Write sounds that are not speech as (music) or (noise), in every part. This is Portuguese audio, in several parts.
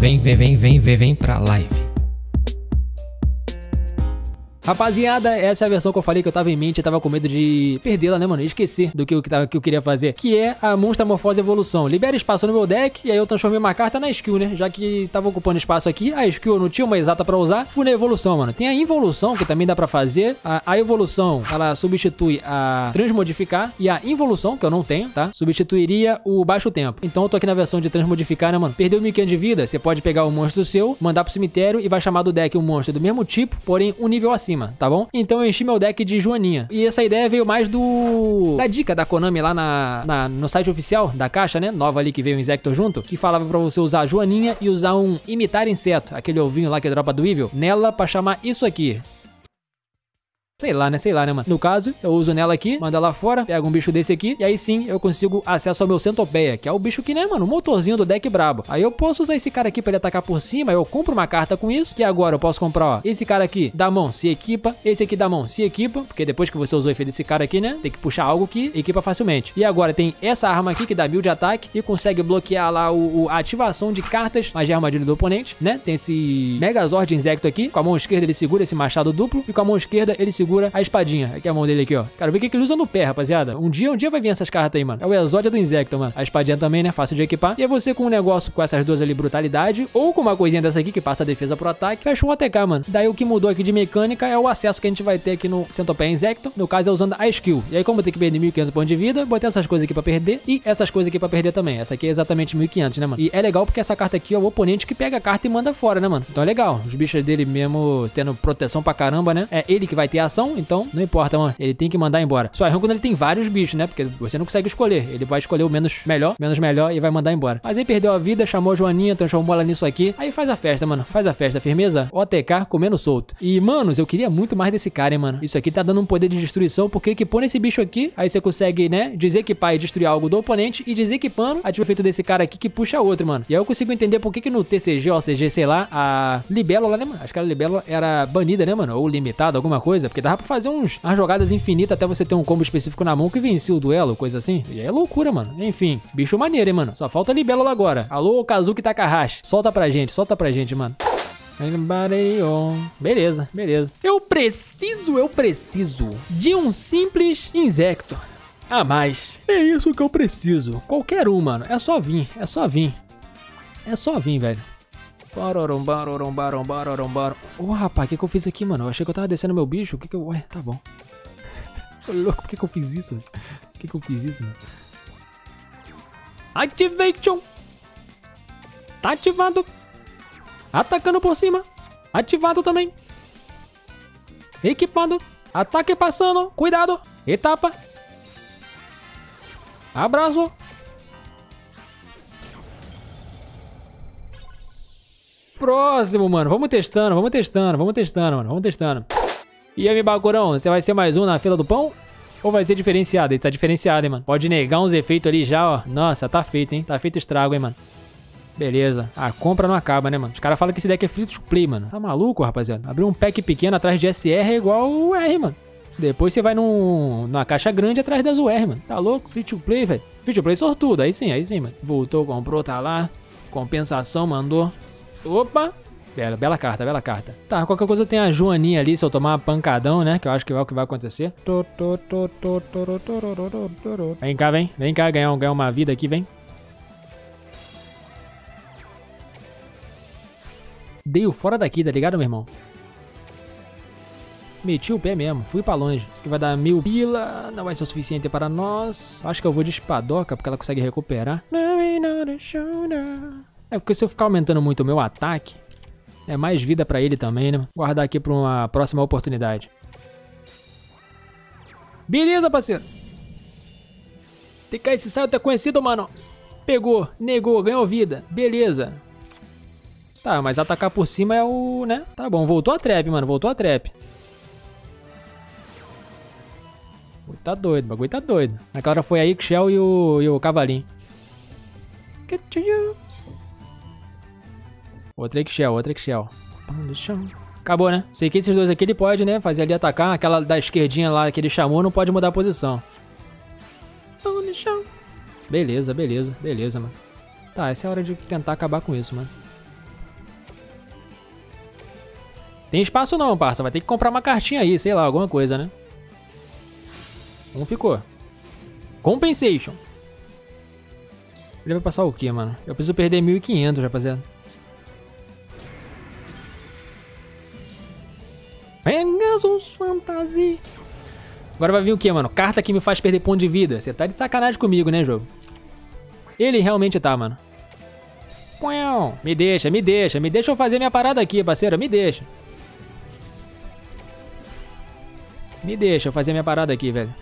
Vem, vem, vem, vem, vem, vem pra live. Rapaziada, essa é a versão que eu falei que eu tava em mente e tava com medo de perdê-la, né, mano? Esquecer do que eu, que eu queria fazer. Que é a Monstramorfose Evolução. Libera espaço no meu deck e aí eu transformei uma carta na skill, né? Já que tava ocupando espaço aqui, a skill eu não tinha uma exata pra usar, fui na evolução, mano. Tem a involução, que também dá pra fazer. A, a evolução, ela substitui a transmodificar. E a involução, que eu não tenho, tá? Substituiria o baixo tempo. Então eu tô aqui na versão de transmodificar, né, mano? Perdeu 1500 de vida, você pode pegar o monstro seu, mandar pro cemitério e vai chamar do deck um monstro do mesmo tipo, porém um nível acima cima, tá bom? Então eu enchi meu deck de Joaninha. E essa ideia veio mais do... da dica da Konami lá na, na no site oficial da caixa, né? Nova ali que veio o Insector junto, que falava pra você usar a Joaninha e usar um imitar inseto, aquele ovinho lá que dropa do Evil, nela pra chamar isso aqui. Sei lá, né? Sei lá, né, mano? No caso, eu uso nela aqui, mando ela fora, pego um bicho desse aqui, e aí sim eu consigo acesso ao meu centopeia, que é o bicho que, né, mano? O motorzinho do deck brabo. Aí eu posso usar esse cara aqui pra ele atacar por cima, eu compro uma carta com isso, que agora eu posso comprar, ó, esse cara aqui da mão se equipa, esse aqui da mão se equipa, porque depois que você usou o efeito desse cara aqui, né, tem que puxar algo que equipa facilmente. E agora tem essa arma aqui que dá de ataque e consegue bloquear lá o, o ativação de cartas, magia armadilha do oponente, né? Tem esse Megazord Insecto aqui, com a mão esquerda ele segura esse machado duplo e com a mão esquerda ele segura segura a espadinha. Aqui a mão dele aqui, ó. Cara, vê o que ele usa no pé, rapaziada. Um dia, um dia vai vir essas cartas aí, mano. É o exódio do Insecto, mano. A espadinha também, né? Fácil de equipar. E é você com um negócio com essas duas ali, brutalidade, ou com uma coisinha dessa aqui que passa a defesa pro ataque, fecha um ATK, mano. Daí o que mudou aqui de mecânica é o acesso que a gente vai ter aqui no Centopeia Insecto. No caso, é usando a skill. E aí, como eu tenho que perder 1500 pontos de vida, botei essas coisas aqui pra perder e essas coisas aqui pra perder também. Essa aqui é exatamente 1500, né, mano? E é legal porque essa carta aqui é o oponente que pega a carta e manda fora, né, mano? Então é legal. Os bichos dele mesmo tendo proteção pra caramba, né? É ele que vai ter ação, então não importa mano. Ele tem que mandar embora. Só é ruim quando ele tem vários bichos, né? Porque você não consegue escolher. Ele vai escolher o menos melhor, menos melhor e vai mandar embora. Mas aí perdeu a vida, chamou a Joaninha, transformou ela nisso aqui. Aí faz a festa, mano. Faz a festa. Firmeza? OTK comendo solto. E, manos, eu queria muito mais desse cara, hein, mano. Isso aqui tá dando um poder de destruição, porque equipando esse bicho aqui, aí você consegue, né, desequipar e destruir algo do oponente e desequipando, ativa o efeito desse cara aqui que puxa outro, mano. E aí eu consigo entender por que que no TCG, OCG, sei lá, a Libélula, né, mano? Acho que a Libélula era banida, né, mano? Ou limitada, alguma coisa, porque dava pra fazer uns, umas jogadas infinitas até você ter um combo específico na mão que vencia o duelo, coisa assim. E aí é loucura, mano. Enfim, bicho maneiro, hein, mano. Só falta Libélula agora. Alô, Kazuki Takahashi. Solta pra gente, solta pra gente, mano. Beleza, beleza. Eu preciso, eu preciso de um simples Insector. A mais. É isso que eu preciso. Qualquer um, mano. É só vir, é só vir. É só vir, velho. Barorom. Ô, oh, rapaz, o que, que eu fiz aqui, mano? Eu achei que eu tava descendo meu bicho. O que que eu... Ué, tá bom. (laughs) Tô louco, por que, que eu fiz isso? Por que, que eu fiz isso, mano? Activation! Tá ativado! Atacando por cima! Ativado também! Equipado! Ataque passando! Cuidado! Etapa! Abraço! Próximo, mano. Vamos testando, vamos testando, vamos testando, mano. Vamos testando. E aí, Bacurão, você vai ser mais um na fila do pão? Ou vai ser diferenciado? Ele tá diferenciado, hein, mano. Pode negar uns efeitos ali já, ó. Nossa, tá feito, hein. Tá feito estrago, hein, mano. Beleza. A compra não acaba, né, mano? Os caras falam que esse deck é free to play, mano. Tá maluco, rapaziada? Abrir um pack pequeno atrás de SR é igual o R, mano. Depois você vai num, numa caixa grande atrás das UR, mano. Tá louco? Free to play, velho. Free to play sortudo. Aí sim, aí sim, mano. Voltou, comprou, tá lá. Compensação, mandou. Opa! Bela, bela carta, bela carta. Tá, qualquer coisa tem a Joaninha ali, se eu tomar pancadão, né? Que eu acho que é o que vai acontecer. Vem cá, vem. Vem cá, ganhar, ganhar uma vida aqui, vem. Dei o fora daqui, tá ligado, meu irmão? Meti o pé mesmo, fui pra longe. Isso aqui vai dar mil pila, não vai ser o suficiente para nós. Acho que eu vou de espadoca, porque ela consegue recuperar. É porque se eu ficar aumentando muito o meu ataque, é mais vida pra ele também, né? Guardar aqui pra uma próxima oportunidade. Beleza, parceiro. TK, esse saio tá conhecido, mano. Pegou, negou, ganhou vida. Beleza. Tá, mas atacar por cima é o, né? Tá bom, voltou a trap, mano. Voltou a trap. Tá doido, o bagulho tá doido. Naquela hora foi aí que Shell e o, e o Cavalinho. Outra Eggshell, outra Eggshell. Acabou, né? Sei que esses dois aqui ele pode, né? Fazer ali atacar. Aquela da esquerdinha lá que ele chamou não pode mudar a posição. Beleza, beleza, beleza, mano. Tá, essa é a hora de tentar acabar com isso, mano. Tem espaço não, parça. Vai ter que comprar uma cartinha aí, sei lá, alguma coisa, né? Um ficou. Compensation. Ele vai passar o quê, mano? Eu preciso perder 1.500, rapaziada. Pegasus Fantasy. Agora vai vir o quê, mano? Carta que me faz perder ponto de vida. Você tá de sacanagem comigo, né, jogo? Ele realmente tá, mano. Me deixa, me deixa. Me deixa eu fazer minha parada aqui, parceiro. Me deixa. Me deixa eu fazer minha parada aqui, velho.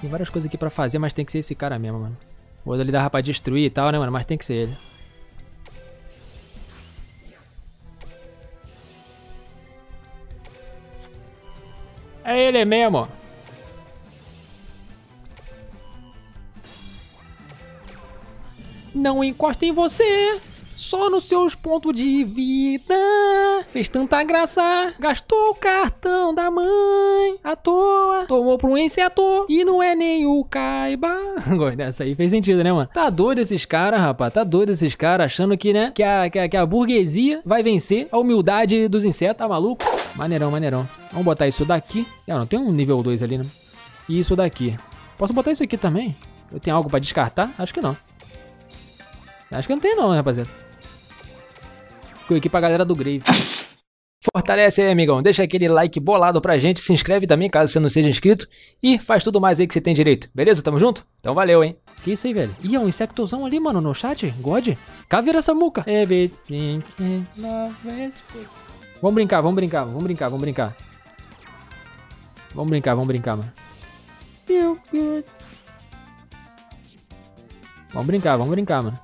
Tem várias coisas aqui pra fazer, mas tem que ser esse cara mesmo, mano. Outro ali dava pra destruir e tal, né, mano? Mas tem que ser ele. É ele mesmo. Não encosta em você só nos seus pontos de vida. Fez tanta graça, gastou o cartão da mãe à toa, tomou pro insetor e não é nem o caiba. (laughs) Essa aí fez sentido, né, mano? Tá doido esses caras, rapaz, tá doido esses caras achando que, né, que a, que a, que a burguesia vai vencer a humildade dos insetos, tá maluco? Maneirão, maneirão. Vamos botar isso daqui. Ah, não tem um nível 2 ali, né? E isso daqui. Posso botar isso aqui também? Eu tenho algo pra descartar? Acho que não. Acho que não tem não, né, rapaziada. Ficou aqui pra galera do Grave. Fortalece aí, amigão. Deixa aquele like bolado pra gente. Se inscreve também, caso você não seja inscrito. E faz tudo mais aí que você tem direito. Beleza? Tamo junto? Então valeu, hein? Que isso aí, velho? Ih, é um insectozão ali, mano, no chat. God. Caveira Samuca. É, Vamos brincar, vamos brincar, vamos brincar, vamos brincar. Vamos brincar, vamos brincar, mano. Vamos brincar, vamos brincar, mano.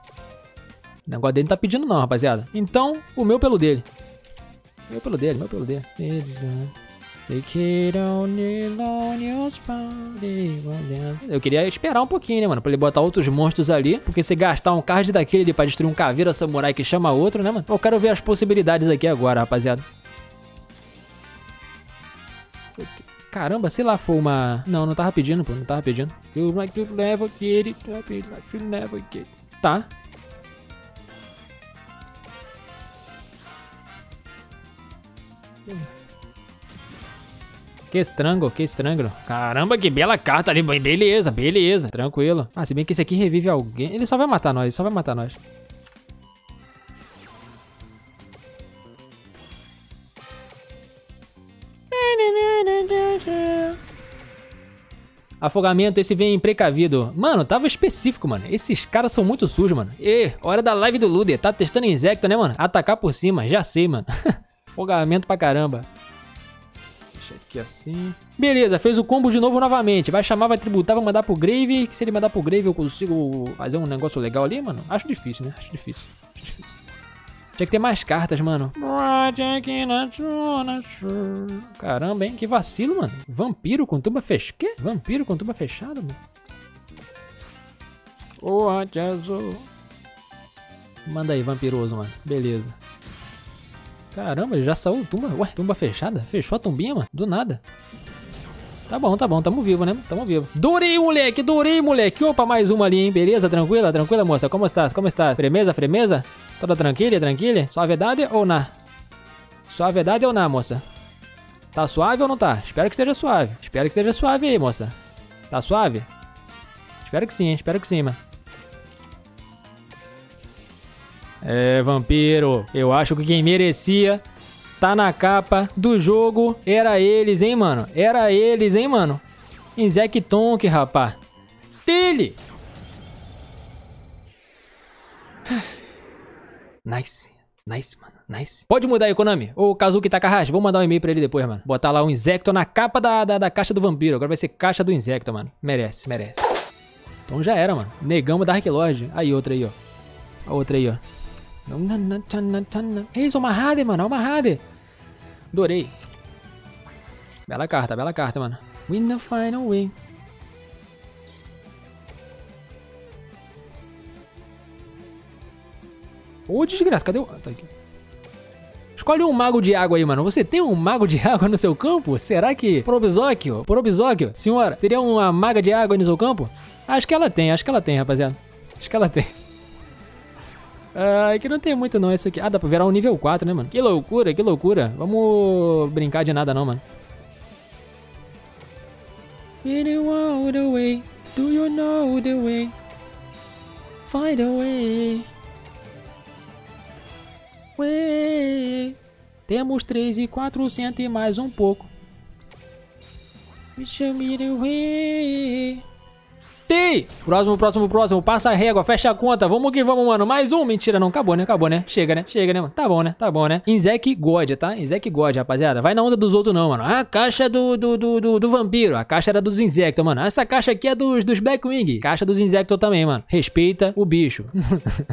O negócio dele não tá pedindo não, rapaziada. Então, o meu pelo dele. Meu pelo dele, meu pelo dele. Eu queria esperar um pouquinho, né, mano? Pra ele botar outros monstros ali. Porque se gastar um card daquele ali pra destruir um caveira samurai que chama outro, né, mano? Eu quero ver as possibilidades aqui agora, rapaziada. Caramba, sei lá, foi uma... Não, não tava pedindo, pô. Não tava pedindo. You like to never get it. Like never get. Tá. Que estrango, que estrango. Caramba, que bela carta ali. Beleza, beleza. Tranquilo. Ah, se bem que esse aqui revive alguém. Ele só vai matar nós, só vai matar nós. Afogamento, esse vem precavido. Mano, tava específico, mano. Esses caras são muito sujos, mano. E, hora da live do Luder. Tá testando insecto, né, mano? Atacar por cima, já sei, mano. (laughs) Afogamento pra caramba. Deixa aqui assim. Beleza, fez o combo de novo novamente. Vai chamar, vai tributar, vai mandar pro Grave. Que se ele mandar pro Grave eu consigo fazer um negócio legal ali, mano? Acho difícil, né? Acho difícil. Acho difícil. Tinha que ter mais cartas, mano. Caramba, hein? Que vacilo, mano. Vampiro com tuba fechada. Quê? Vampiro com tuba fechada, mano? What azul. Manda aí, vampiroso, mano. Beleza. Caramba, já saiu tumba. Ué, tumba fechada? Fechou a tumbinha, mano? Do nada. Tá bom, tá bom, tamo vivo, né? Tamo vivo. Durei, moleque, durei, moleque. Opa, mais uma ali, hein? Beleza, tranquila, tranquila, moça. Como estás? Como estás? Fremeza, fremeza? Toda tranquila, tranquila? Suavidade ou não? Suavidade ou não, moça? Tá suave ou não tá? Espero que esteja suave. Espero que esteja suave aí, moça. Tá suave? Espero que sim? Espero que sim, mano. É, vampiro, eu acho que quem merecia tá na capa do jogo era eles, hein, mano? Era eles, hein, mano? Inzek Tonk, rapá. Dele! (sighs) Nice. Nice, mano. Nice. Pode mudar aí, Konami. Ô, Kazuki Takahashi, vou mandar um e-mail pra ele depois, mano. Botar lá o um Insecto na capa da, da, da, caixa do vampiro. Agora vai ser caixa do Insecto, mano. Merece, merece. Então já era, mano. Negamos Dark Lord. Aí, outra aí, ó. A outra aí, ó. Isso, uma Hade, mano. Uma Hade. Adorei. Bela carta, bela carta, mano. Win the final way. Ô, desgraça, cadê o... Tá aqui. Escolhe um mago de água aí, mano. Você tem um mago de água no seu campo? Será que... Probizóquio, Probizóquio, senhora, teria uma maga de água no seu campo? Acho que ela tem, acho que ela tem, rapaziada. Acho que ela tem. Ah, que não tem muito não isso aqui. Ah, dá pra virar um nível 4, né, mano? Que loucura, que loucura. Vamos brincar de nada não, mano. Anyone the way, do you know the way? Find a way. Way. Temos 3 e 400 e mais um pouco. Me chame the way. Próximo, próximo, próximo. Passa a régua, fecha a conta. Vamos que vamos, mano. Mais um. Mentira, não. Acabou, né? Acabou, né? Chega, né? Chega, né, mano? Tá bom, né? Tá bom, né? Inzek God, tá? Inzek God, rapaziada. Vai na onda dos outros, não, mano. A caixa do, do, do, do, do vampiro. A caixa era dos Insectos, mano. Essa caixa aqui é dos, dos Blackwing. Caixa dos Insectos também, mano. Respeita o bicho. (laughs)